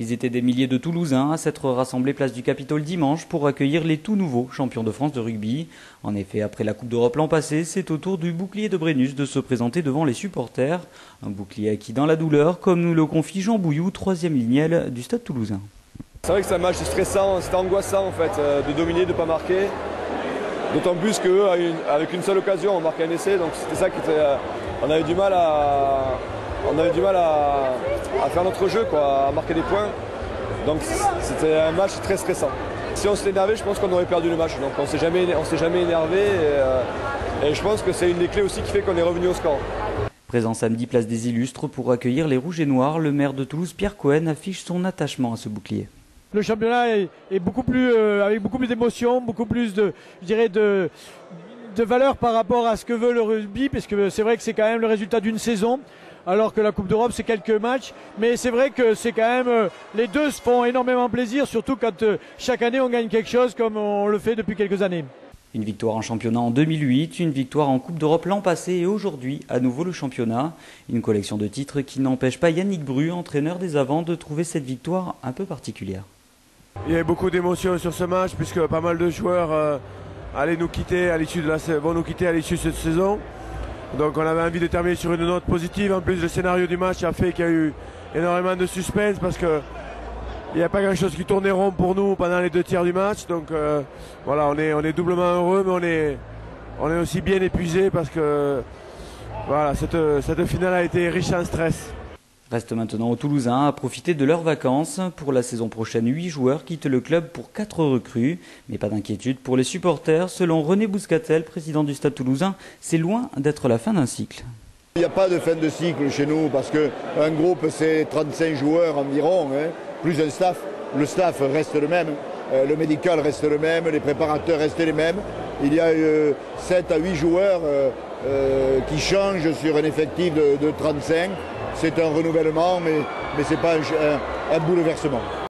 Ils étaient des milliers de Toulousains à s'être rassemblés place du Capitole dimanche pour accueillir les tout nouveaux champions de France de rugby. En effet, après la Coupe d'Europe l'an passé, c'est au tour du bouclier de Brennus de se présenter devant les supporters. Un bouclier acquis dans la douleur, comme nous le confie Jean Bouillou, troisième lignel du Stade toulousain. C'est vrai que c'est un match stressant, c'était angoissant en fait, euh, de dominer, de ne pas marquer. D'autant plus qu'eux, avec une seule occasion, on marquait un essai, donc c'était ça qui était. Euh, on avait du mal à, on avait du mal à, faire notre jeu, quoi, à marquer des points. Donc c'était un match très stressant. Si on s'était énervé, je pense qu'on aurait perdu le match. Donc on ne s'est jamais, jamais énervé. Euh, et, je pense que c'est une des clés aussi qui fait qu'on est revenu au score. Présent samedi, place des Illustres, pour accueillir les Rouges et Noirs, le maire de Toulouse, Pierre Cohen, affiche son attachement à ce bouclier. Le championnat est, beaucoup plus, euh, avec beaucoup plus d'émotion, beaucoup plus de, je dirais, de, de valeur par rapport à ce que veut le rugby, parce que c'est vrai que c'est quand même le résultat d'une saison alors que la Coupe d'Europe c'est quelques matchs. Mais c'est vrai que c'est quand même euh, les deux se font énormément plaisir, surtout quand euh, chaque année on gagne quelque chose comme on le fait depuis quelques années. Une victoire en championnat en 2008, une victoire en Coupe d'Europe l'an passé et aujourd'hui à nouveau le championnat. Une collection de titres qui n'empêche pas Yannick Bru, entraîneur des avants, de trouver cette victoire un peu particulière. Il y a beaucoup d'émotions sur ce match puisque pas mal de joueurs euh, allaient nous quitter à l'issue de la, vont nous quitter à l'issue de cette saison. Donc on avait envie de terminer sur une note positive. En plus, le scénario du match a fait qu'il y a eu énormément de suspense parce que il n'y a pas grand chose qui tournait rond pour nous pendant les deux tiers du match. Donc euh, voilà, on est, doublement heureux, mais on est, aussi bien épuisé parce que cette finale a été riche en stress. Reste maintenant aux Toulousains à profiter de leurs vacances. Pour la saison prochaine, 8 joueurs quittent le club pour 4 recrues. Mais pas d'inquiétude pour les supporters. Selon René Bouscatel, président du Stade toulousain, c'est loin d'être la fin d'un cycle. Il n'y a pas de fin de cycle chez nous parce qu'un groupe c'est 35 joueurs environ, hein, plus un staff. Le staff reste le même, euh, le médical reste le même, les préparateurs restent les mêmes. Il y a 7 euh, à 8 joueurs euh, qui changent sur un effectif de 35 c'est un renouvellement, mais, mais ce n'est pas un bouleversement.